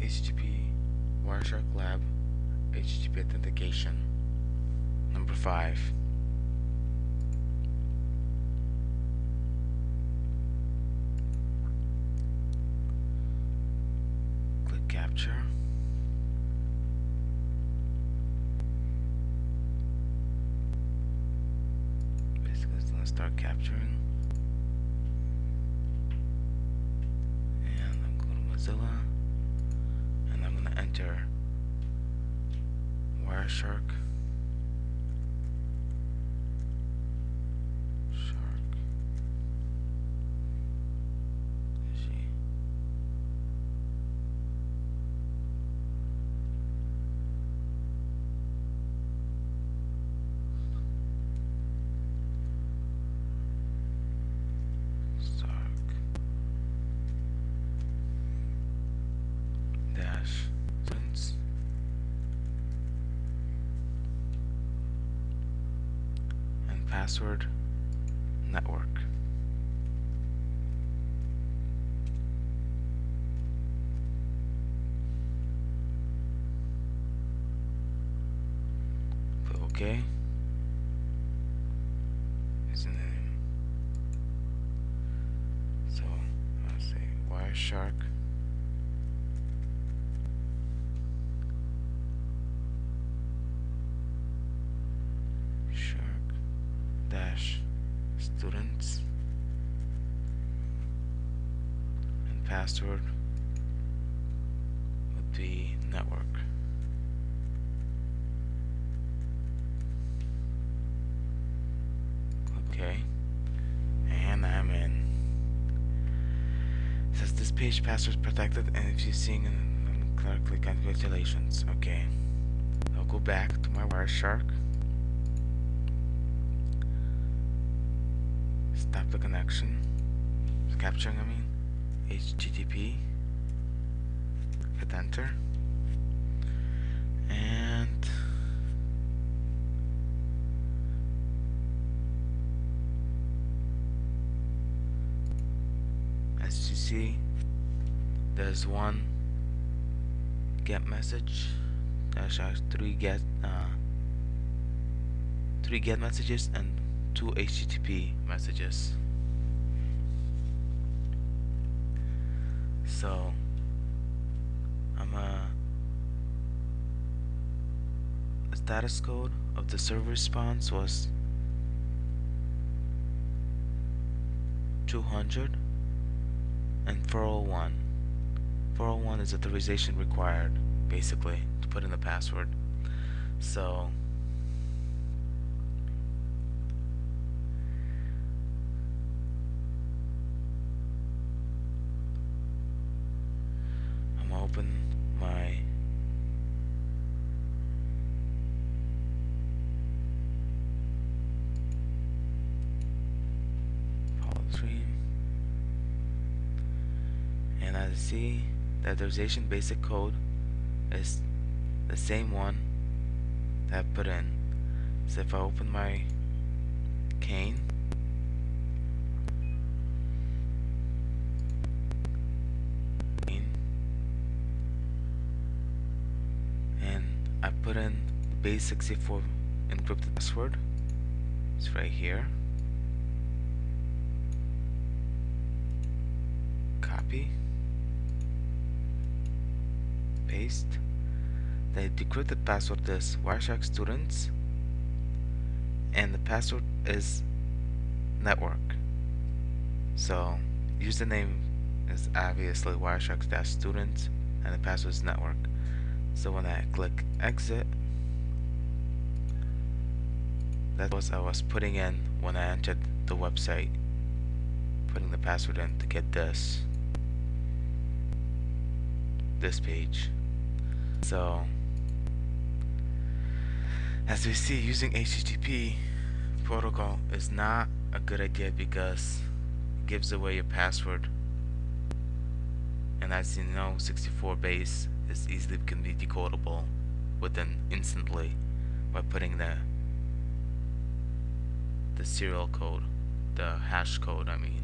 HTTP Wireshark Lab HTTP authentication. Number five. Click capture. Basically, it's gonna start capturing. And I'm going to Mozilla, Wireshark. Shark. G. Sark. Dash. Password network. Click OK. Username. So let's say Wireshark. Dash students and password would be network. Okay, and I'm in. Says this page password protected, and if you're seeing an click congratulations. Okay, I'll go back to my Wireshark. Stop the connection. Capturing, I mean. HTTP. Hit enter. And as you see, there's one get message. There's three get uh, three get messages and two HTTP messages. So I'm a the status code of the server response was 200 and 401. 401 is authorization required basically to put in the password. So open my follow stream and I see that the authorization basic code is the same one that I put in. So if I open my Cain, put in base 64 encrypted password. It's right here. Copy. Paste. The decrypted password is Wireshark students and the password is network. So username is obviously Wireshark dash student and the password is network so when I click exit that was I was putting in when I entered the website putting the password in to get this this page. So as we see using HTTP protocol is not a good idea because it gives away your password. And as you know 64 base is easily can be decodable within instantly by putting the the serial code the hash code I mean